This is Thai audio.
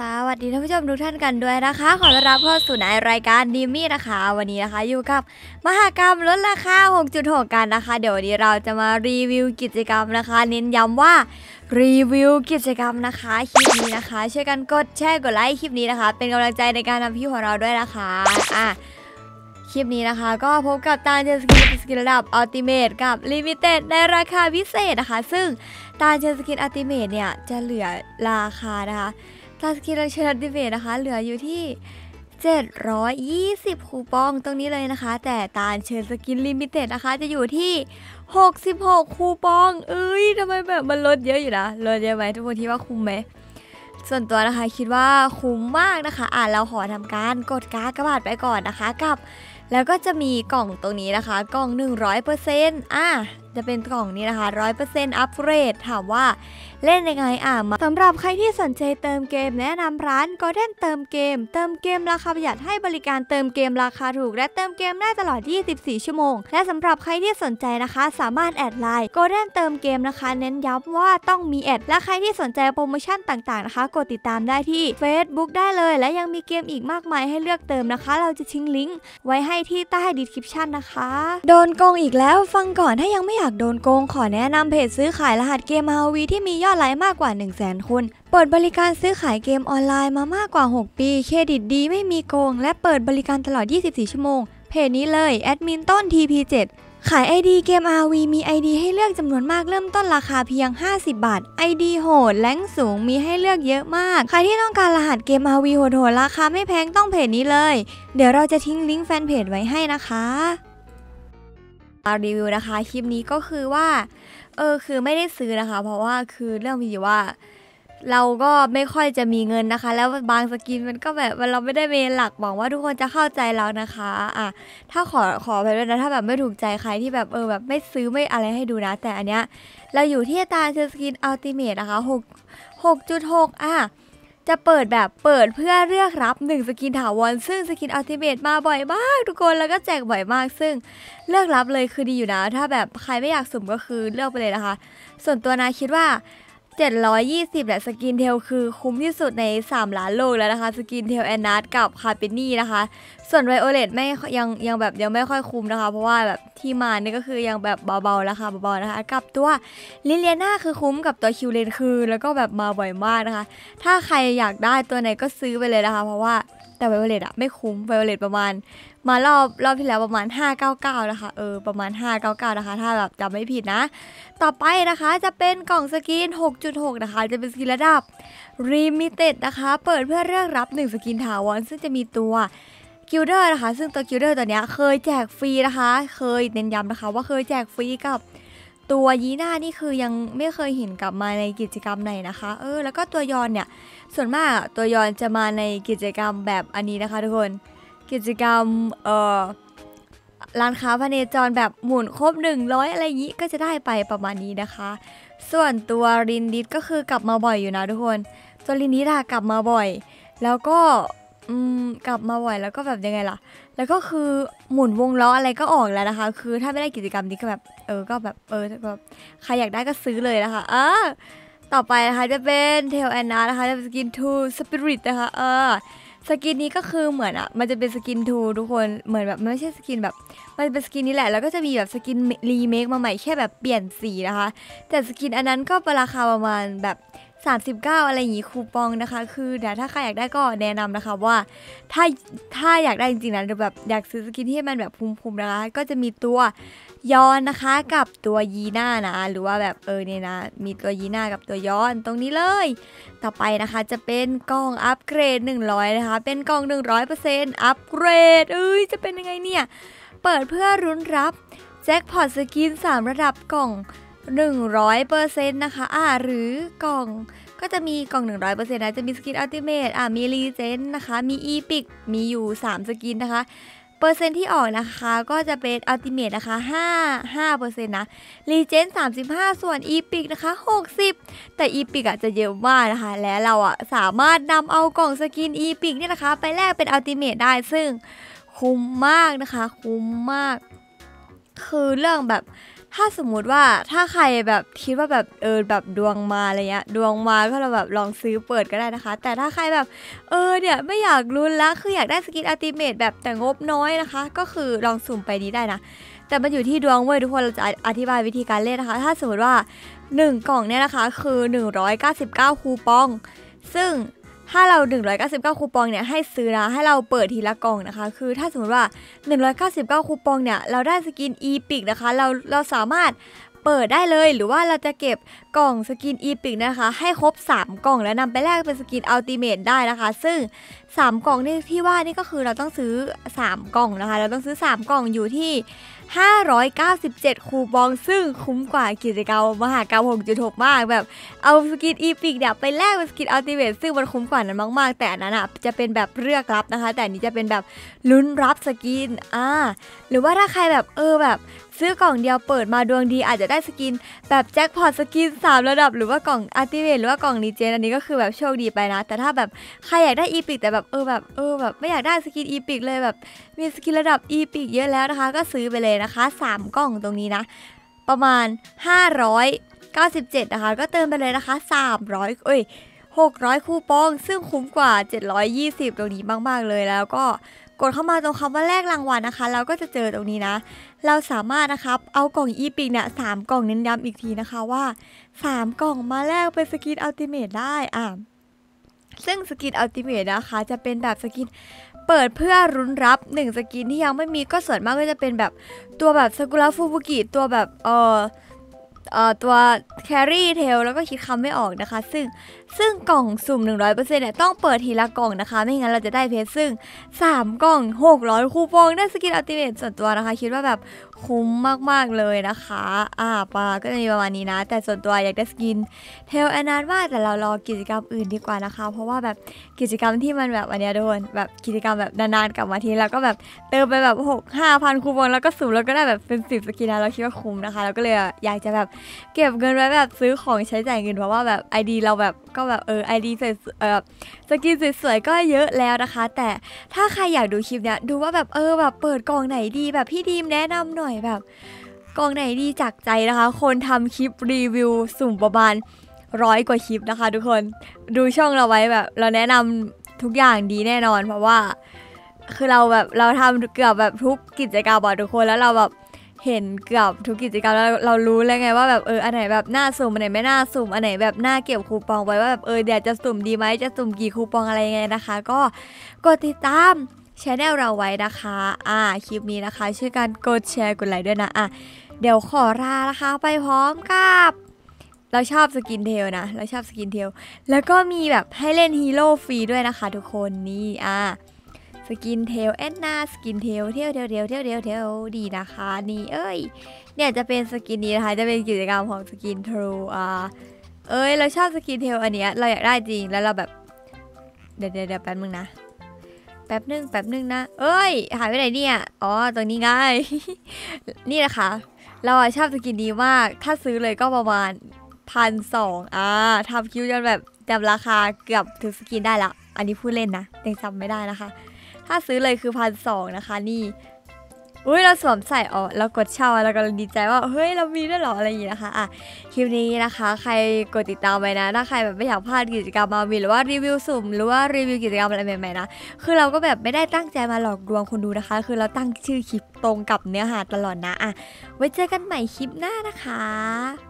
สวัสดีท่านผู้ชมทุกท่านกันด้วยนะคะ ขอต้อนรับเข้าสู่ในรายการดีมี่นะคะ วันนี้นะคะอยู่กับมหกรรมลดราคา 6.6 กันนะคะ เดี๋ยววันนี้เราจะมารีวิวกิจกรรมนะคะ เน้นย้ำว่ารีวิวกิจกรรมนะคะคลิปนี้นะคะ ช่วยกันกดแชร์กดไลค์คลิปนี้นะคะ เป็นกำลังใจในการทำคลิปของเราด้วยนะคะอะคลิปนี้นะคะ ก็พบกับตาเจสกินสกินระดับ Ultimate กับ Limited ในราคาพิเศษนะคะ ซึ่งตาเจสกินอัลติเมทเนี่ยจะเหลือราคานะคะ ตาสกินเชนัดดิเวทนะคะ เหลืออยู่ที่ 720 คูปองตรงนี้เลยนะคะ แต่ตาเชิญสกินลิมิเต็ดนะคะ จะอยู่ที่ 66 คูปอง เอ้ยทำไมแบบมันลดเยอะอยู่นะลดเยอะไหมทุกคนคิดว่าคุ้มไหมส่วนตัวนะคะคิดว่าคุ้มมากนะคะ อ่าเราขอทำการกดการกระบาดไปก่อนนะคะกับ แล้วก็จะมีกล่องตรงนี้นะคะ กล่อง 100%อะจะเป็นกล่องนี้นะคะ 100%อัพเกรดถามว่า เล่นยังไงอะมาสำหรับใครที่สนใจเติมเกมแนะนำร้าน Golden เติมเกม เติมเกมราคาประหยัดให้บริการเติมเกมราคาถูก และเติมเกมได้ตลอด 24 ชั่วโมง และสำหรับใครที่สนใจนะคะ สามารถแอดไลน์ Golden เติมเกมนะคะ เน้นย้ำว่าต้องมีแอด และใครที่สนใจโปรโมชั่นต่างๆนะคะ กดติดตามได้ที่ Facebook ได้เลย และยังมีเกมอีกมากมายให้เลือกเติมนะคะ เราจะทิ้งลิงก์ไว้ให้ที่ใต้ description นะคะ โดนโกงอีกแล้วฟังก่อนถ้ายังไม่อยากโดนโกงขอแนะนำเพจซื้อขายรหัสเกม RV ที่มียอดไลค์มากกว่า 1 0 0 0 0แสนคนเปิดบริการซื้อขายเกมออนไลน์มามากกว่า 6 ปี เครดิตดีไม่มีโกง และเปิดบริการตลอด 24 ชั่วโมง เพจนี้เลยแอดมินต้น TP7 ขาย ID เกม ROV มี ID ให้เลือกจำนวนมากเริ่มต้นราคาเพียง 50 บาท ID โหดแรงสูงมีให้เลือกเยอะมาก ใครที่ต้องการรหัสเกม RV โหดๆราคาไม่แพงต้องเพจนี้เลย เดี๋ยวเราจะทิ้งลิงก์แฟนเพจไว้ให้นะคะ มารีวิวนะคะคลิปนี้ก็คือว่าเออคือไม่ได้ซื้อนะคะ เพราะว่าคือเรื่องมีอยู่ว่า เราก็ไม่ค่อยจะมีเงินนะคะ แล้วบางสกินมันก็แบบเราไม่ได้ main หลักหวังว่าทุกคนจะเข้าใจเรานะคะอะถ้าขอขอไปด้วยนะถ้าแบบไม่ถูกใจใครที่แบบเออแบบไม่ซื้อไม่อะไรให้ดูนะ แต่อันเนี้ยเราอยู่ที่ตาเชสกิน Ultimate นะคะ6 6.6อะ จะเปิดแบบเปิดเพื่อเลือกรับ 1 สกินถาวรซึ่งสกิน Ultimate มาบ่อยมากทุกคนแล้วก็แจกบ่อยมากซึ่งเลือกรับเลยคือดีอยู่นะ ถ้าแบบใครไม่อยากสุ่มก็คือเลือกไปเลยนะคะ ส่วนตัวนะคิดว่า 720 และสกินเทลคือคุ้มที่สุดใน 3 ล้านโลกแล้วนะคะ สกินเทลแอนนาร์กับคาเพนีนะคะ ส่วนไวโอเลตไม่ยังยังแบบยังไม่ค่อยคุ้มนะคะ เพราะว่าแบบที่มาเนี่ยก็คือยังแบบเบาๆราคาเบาๆนะคะ กับตัวลิเลียนาคือคุ้มกับตัวคิลเลนคือ แล้วก็แบบมาบ่อยมากนะคะ ถ้าใครอยากได้ตัวไหนก็ซื้อไปเลยนะคะ เพราะว่า แต่ไวโอเลตอะไม่คุ้มไวโอเลตประมาณ มารอบรอบที่แล้วประมาณ 599 นะคะ เออ ประมาณ 599 นะคะ ถ้าแบบจำไม่ผิดนะ ต่อไปนะคะจะเป็นกล่องสกิน 6.6 นะคะ จะเป็นสกินระดับ Limited นะคะ เปิดเพื่อเลือกรับ 1 สกินถาวรซึ่งจะมีตัวกิลเดอร์นะคะ ซึ่งตัวกิลเดอร์ตัวเนี้ยเคยแจกฟรีนะคะ เคยเน้นย้ำนะคะ ว่าเคยแจกฟรีกับ ตัวยีน่านี่คือยังไม่เคยเห็นกลับมาในกิจกรรมไหนนะคะ เออ แล้วก็ตัวยอนเนี่ย ส่วนมากตัวยอนจะมาในกิจกรรมแบบอันนี้นะคะทุกคน กิจกรรม เอ่อ ร้านค้าพเนจรแบบหมุนครบ 100 อะไรอย่างนี้ก็จะได้ไปประมาณนี้นะคะ ส่วนตัวรินดิสก็คือกลับมาบ่อยอยู่นะทุกคน ตัวรินดิสอะกลับมาบ่อย แล้วก็ อืม กลับมาบ่อยแล้วก็แบบยังไงล่ะ แล้วก็คือหมุนวงล้ออะไรก็ออกแล้วนะคะ คือถ้าไม่ได้กิจกรรมนี้ก็แบบเออก็แบบเออแบบใครอยากได้ก็ซื้อเลยนะคะเออต่อไปนะคะจะเป็นเทลแอนนานะคะจะเป็นสกินทูสปิริตนะคะเออสกินนี้ก็คือเหมือนอะมันจะเป็นสกินทูทุกคนเหมือนแบบมันไม่ใช่สกินแบบ มันเป็นสกินนี้แหละแล้วก็จะมีแบบสกินรีเมคมาใหม่แค่แบบเปลี่ยนสีนะคะ แต่สกินอันนั้นก็ราคาประมาณแบบ 39 อะไรอย่างงี้คูปองนะคะ คือเดี๋ยวถ้าใครอยากได้ก็แนะนำนะคะว่าถ้าถ้าอยากได้จริงๆนะแบบอยากซื้อสกินที่มันแบบคุ้มๆนะคะ ก็จะมีตัวยอนนะคะกับตัวยีน่านะหรือว่าแบบเออเนี่ยนะ มีตัวยีน่ากับตัวยอนตรงนี้เลย ต่อไปนะคะจะเป็นกล่องอัปเกรด 100 นะคะ เป็นกล่อง 100%อัปเกรดเอ้ยจะเป็นยังไงเนี่ย เปิดเพื่อลุ้นรับแจ็คพอตสกิน 3 ระดับกล่อง 100%นะคะอ่าหรือกล่องก็จะมีกล่อง 100%นะจะมี skin ultimate อ่ามี legend นะคะ มี epic มีอยู่ 3 skin นะคะเปอร์เซ็นต์ที่ออกนะคะก็จะเป็น ultimate นะคะ 5 5%นะ legend 35 ส่วน epic นะคะ 60 แต่ epic อะจะเยอะมากนะคะ และเราอะสามารถนำเอากล่อง skin epic เนี่ยนะคะ ไปแลกเป็น ultimate ได้ซึ่งคุ้มมากนะคะ คุ้มมาก คือเรื่องแบบ ถ้าสมมุติว่าถ้าใครแบบคิดว่าแบบเออแบบดวงมาอะไรเงี้ยดวงมาก็เราแบบลองซื้อเปิดก็ได้นะคะ แต่ถ้าใครแบบเออเนี่ยไม่อยากลุ้นแล้วคืออยากได้สกินอัลติเมทแบบแต่งบน้อยนะคะ ก็คือลองสุ่มไปนี้ได้นะ แต่มันอยู่ที่ดวงเว้ยทุกคนเราจะอธิบายวิธีการเล่นนะคะ ถ้าสมมติว่า 1 กล่องเนี่ยนะคะคือ 199 คูปอง ซึ่ง ถ้าเรา 199 คูปองเนี่ยให้ซื้อนะให้เราเปิดทีละกล่องนะคะ คือถ้าสมมติว่า 199 คูปองเนี่ยเราได้ skin epic นะคะเราเราสามารถเปิดได้เลยหรือว่าเราจะเก็บกล่อง skin epic นะคะ ให้ครบ 3 กล่องแล้วนำไปแลกเป็น skin ultimate ได้นะคะ ซึ่ง 3กล่องนี่ที่ว่านี่ก็คือเราต้องซื้อ 3 กล่องนะคะ เราต้องซื้อ 3 กล่องอยู่ที่ 597 คูปองซึ่งคุ้มกว่ากิจกรรมมหกรรม6.6 มาก แบบเอา skin epic เนี่ยไปแลกเป็น skin ultimate ซึ่งมันคุ้มกว่านั้นมากๆ แต่อันนั้นอะจะเป็นแบบเลือกรับนะคะ แต่อันนี้จะเป็นแบบลุ้นรับ skin อ่าหรือว่าถ้าใครแบบเออแบบซื้อกล่องเดียวเปิดมาดวงดีอาจจะได้ skin แบบ jackpot skin 3 ระดับ หรือว่ากล่อง ultimate หรือว่ากล่อง legend อันนี้ก็คือแบบโชคดีไปนะ แต่ถ้าแบบใครอยากได้ epic แต่แบบเออแบบเออแบบไม่อยากได้ skin epic เลยแบบมี skin ระดับ epic เยอะแล้วนะคะ ก็ซื้อไปเลยนะคะ 3 กล่องตรงนี้นะ ประมาณ 597 นะคะ ก็เติมไปเลยนะคะ 300 เอ้ย600 คูปอง ซึ่งคุ้มกว่า 720 ตรงนี้มากๆเลยแล้วก็กดเข้ามาตรงคำว่าแลกรางวัลนะคะ เราก็จะเจอตรงนี้นะ เราสามารถนะครับเอากล่อง epic เนี่ยสามกล่องเน้นย้ำอีกทีนะคะว่า 3 กล่องมาแลกเป็น skin ultimate ได้อะ ซึ่ง skin ultimate นะคะ จะเป็นแบบ skin เปิดเพื่อลุ้นรับ1 skin ที่ยังไม่มีก็ส่วนมากก็จะเป็นแบบตัวแบบซากุระฟูบุกิตัวแบบเออเอ่อตัว carry เทลแล้วก็คิดคำไม่ออกนะคะ ซึ่งซึ่งกล่องสุ่ม 100%เนี่ยต้องเปิดทีละกล่องนะคะ ไม่งั้นเราจะได้เพชรซึ่ง 3 กล่อง 600 คูปองได้ skin ultimate ส่วนตัวนะคะ คิดว่าแบบ คุ้มมากๆเลยนะคะ อ่าปาก็จะมีประมาณนี้นะ แต่ส่วนตัวอยากได้ skin เทลแอนนานมากแต่เรารอกิจกรรมอื่นดีกว่านะคะ เพราะว่าแบบกิจกรรมที่มันแบบอันเนี้ยโดนแบบกิจกรรมแบบนานๆกลับมาทีแล้วก็แบบเติมไปแบบ6 5,000คูปองแล้วก็สุ่มแล้วก็ได้แบบเป็น10 skin นะเราคิดว่าคุ้มนะคะเราก็เลยอยากจะแบบเก็บเงินไว้แบบซื้อของใช้จ่ายเงินเพราะว่าแบบ ID เราแบบก็แบบเออ ID สวยเออ skin สวยๆก็เยอะแล้วนะคะ แต่ถ้าใครอยากดูคลิปเนี้ยดูว่าแบบเออแบบเปิดกล่องไหนดีแบบพี่ดีมแนะนำหน่อยแบบกล่องไหนดีจากใจนะคะ คนทำคลิปรีวิวสุ่มประมาณร้อยกว่าคลิปนะคะ ทุกคนดูช่องเราไว้แบบ เราแนะนำทุกอย่างดีแน่นอน เพราะว่า คือเราแบบเราทำเกือบแบบทุกกิจกรรมอะทุกคนแล้วเราแบบเห็นเกือบทุกกิจกรรมแล้วเรารู้แล้วไงว่าแบบเอออันไหนแบบน่าสุ่มอันไหนไม่น่าสุ่มอันไหนแบบน่าเก็บคูปองไว้ว่าแบบเออเดี๋ยวจะสุ่มดีไหมจะสุ่มกี่คูปองอะไรยังไงนะคะ ก็กดติดตาม ช anel เราไว้นะคะ อ่า คลิปนี้นะคะ ช่วยกันกดแชร์ กดไลค์ด้วยนะ อะ เดี๋ยวขอลานะคะ ไปพร้อมกับ เราชอบ skin เทลนะ เราชอบ skin เทล แล้วก็มีแบบให้เล่นฮีโร่ฟรีด้วยนะคะทุกคน นี่ อ่า skin เทลแอนนา skin เทลเที่ยวเที่ยวเที่ยวเที่ยวเที่ยวเที่ยวดีนะคะ นี่เอ้ย เนี่ยจะเป็น skin นี้นะคะ จะเป็นกิจกรรมของ skin เทลอ่า เอ้ย เราชอบ skin เทลอันเนี้ย เราอยากได้จริง แล้วเราแบบ เดี๋ยวเดี๋ยวเดี๋ยวแป๊บนึงนะ แป๊บนึงแป๊บนึงนะ เอ้ย หายไปไหนเนี่ย อ๋อ ตรงนี้ไง นี่นะคะ เราชอบ skin นี้มาก ถ้าซื้อเลยก็ประมาณพันสองอ่าทำคลิปจนแบบจำราคาเกือบทุก skin ได้ละ อันนี้พูดเล่นนะยังจำไม่ได้นะคะ ถ้าซื้อเลยคือพันสองนะคะ นี่ อุ้ยเราสวมใส่อ๋อเรากดเช่าแล้วก็ดีใจว่าเฮ้ยเรามีด้วยหรออะไรอย่างนี้นะคะอะคลิปนี้นะคะ ใครกดติดตามไปนะ ถ้าใครแบบไม่อยากพลาดกิจกรรมมาวินหรือว่ารีวิวสุ่มหรือว่ารีวิวกิจกรรมอะไรใหม่ๆนะคือเราก็แบบไม่ได้ตั้งใจมาหลอกลวงคนดูนะคะ คือเราตั้งชื่อคลิปตรงกับเนื้อหาตลอดนะอะไว้เจอกันใหม่คลิปหน้านะคะ